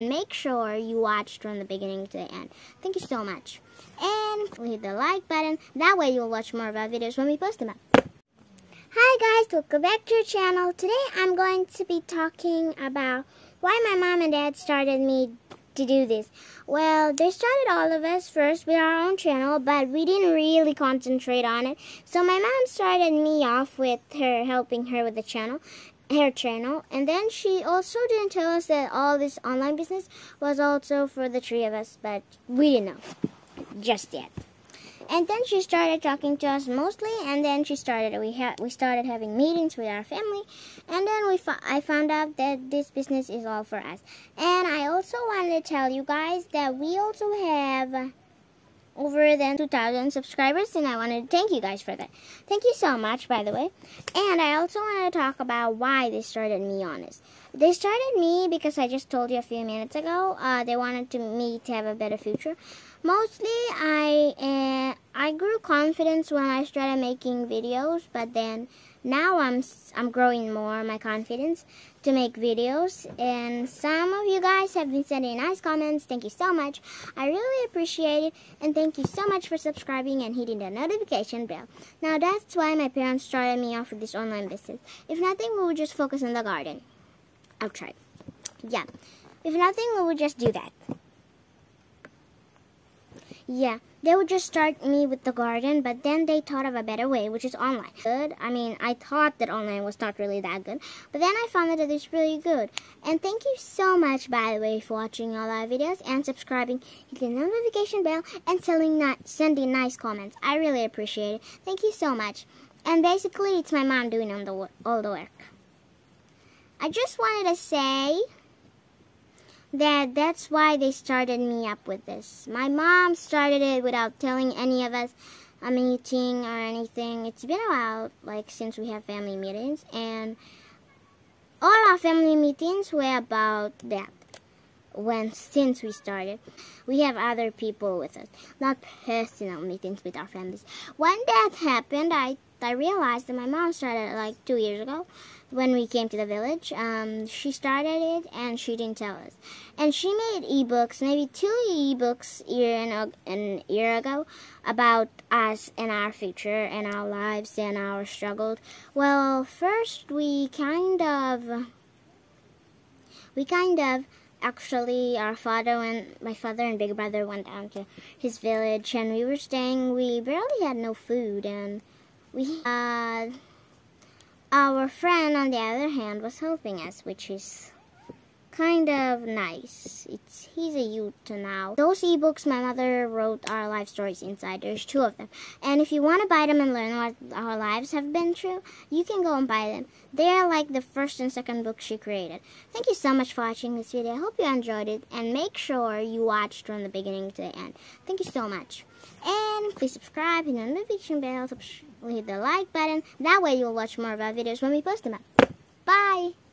Make sure you watched from the beginning to the end. Thank you so much. And hit the like button. That way you'll watch more of our videos when we post them up. Hi guys, welcome back to our channel. Today I'm going to be talking about why my mom and dad started me to do this. Well, they started all of us first with our own channel, but we didn't really concentrate on it. So my mom started me off with her helping her with the channel hair channel. And then she also didn't tell us that all this online business was also for the three of us but we didn't know just yet. And then she started talking to us mostly and then she started we had we started having meetings with our family and then we I found out that this business is all for us. And I also wanted to tell you guys that we also have over than 2,000 subscribers, and I wanted to thank you guys for that. Thank you so much, by the way. And I also want to talk about why they started me on this. They started me because I just told you a few minutes ago. Uh, they wanted to, me to have a better future. Mostly, I grew confidence when I started making videos, but then now I'm I'm growing more my confidence to make videos. And some of you guys have been sending nice comments. Thank you so much. I really appreciate it. And thank you so much for subscribing and hitting the notification bell. Now that's why my parents started me off with this online business. If nothing we would just focus on the garden. I'll try. Yeah. If nothing we would just do that yeah, they would just start me with the garden, but then they thought of a better way, which is online. Good. I mean, I thought that online was not really that good, but then I found that it's really good. And thank you so much, by the way, for watching all our videos and subscribing, hitting the notification bell, and sending, sending nice comments. I really appreciate it. Thank you so much. And basically, it's my mom doing all the, all the work. I just wanted to say that that's why they started me up with this. My mom started it without telling any of us um, a meeting or anything. It's been a while, like, since we have family meetings, and all our family meetings were about that. When since we started, we have other people with us, not personal meetings with our families. When that happened, I I realized that my mom started it like two years ago when we came to the village. Um, she started it and she didn't tell us. And she made ebooks, maybe two ebooks year and an year ago about us and our future and our lives and our struggles. Well, first we kind of, we kind of actually our father and my father and big brother went down to his village and we were staying we barely had no food and we had our friend, on the other hand, was helping us, which is kind of nice. It's He's a youth now. Those ebooks my mother wrote our life stories inside. There's two of them. And if you want to buy them and learn what our lives have been through, you can go and buy them. They are like the first and second book she created. Thank you so much for watching this video. I hope you enjoyed it. And make sure you watched from the beginning to the end. Thank you so much. And please subscribe, hit the notification bell, hit the like button. That way you'll watch more of our videos when we post them up. Bye!